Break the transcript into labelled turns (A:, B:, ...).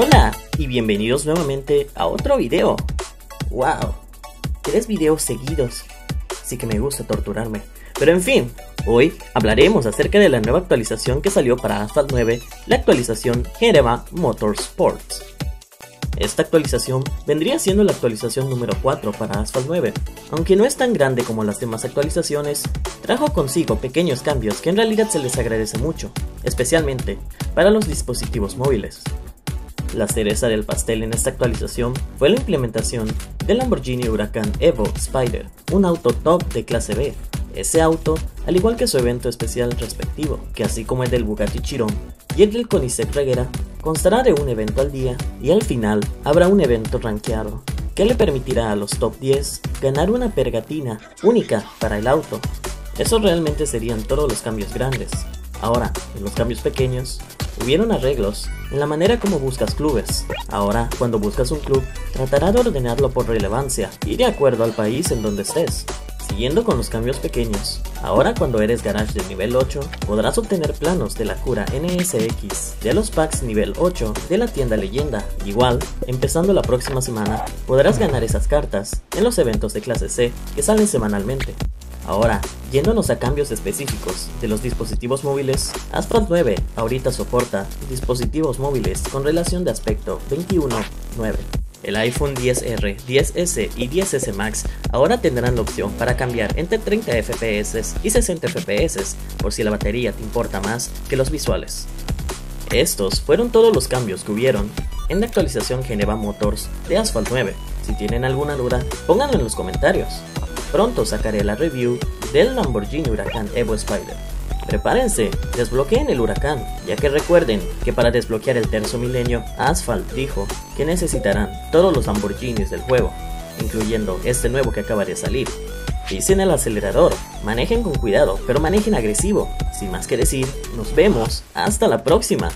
A: Hola y bienvenidos nuevamente a otro video. Wow, tres videos seguidos. Sí que me gusta torturarme. Pero en fin, hoy hablaremos acerca de la nueva actualización que salió para Asphalt 9, la actualización Geneva Motorsports. Esta actualización vendría siendo la actualización número 4 para Asphalt 9, aunque no es tan grande como las demás actualizaciones, trajo consigo pequeños cambios que en realidad se les agradece mucho, especialmente para los dispositivos móviles. La cereza del pastel en esta actualización fue la implementación del Lamborghini Huracan Evo Spider, un auto top de clase B. Ese auto, al igual que su evento especial respectivo, que así como el del Bugatti Chiron y el del Koenigsegg Regera, constará de un evento al día y al final habrá un evento rankeado, que le permitirá a los top 10 ganar una pergatina única para el auto. Eso realmente serían todos los cambios grandes. Ahora, en los cambios pequeños, Hubieron arreglos en la manera como buscas clubes. Ahora, cuando buscas un club, tratará de ordenarlo por relevancia y de acuerdo al país en donde estés. Siguiendo con los cambios pequeños, ahora cuando eres garage de nivel 8, podrás obtener planos de la cura NSX de los packs nivel 8 de la tienda leyenda. Igual, empezando la próxima semana, podrás ganar esas cartas en los eventos de clase C que salen semanalmente. Ahora, yéndonos a cambios específicos de los dispositivos móviles, Asphalt 9 ahorita soporta dispositivos móviles con relación de aspecto 21.9. El iPhone 10R, 10S y 10S Max ahora tendrán la opción para cambiar entre 30 FPS y 60 FPS por si la batería te importa más que los visuales. Estos fueron todos los cambios que hubieron en la actualización Geneva Motors de Asphalt 9. Si tienen alguna duda, pónganlo en los comentarios. Pronto sacaré la review del Lamborghini Huracan Evo Spider. Prepárense, desbloqueen el huracán, ya que recuerden que para desbloquear el terzo milenio, Asphalt dijo que necesitarán todos los Lamborghinis del juego, incluyendo este nuevo que acaba de salir. Pisen el acelerador, manejen con cuidado, pero manejen agresivo. Sin más que decir, nos vemos, hasta la próxima.